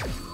you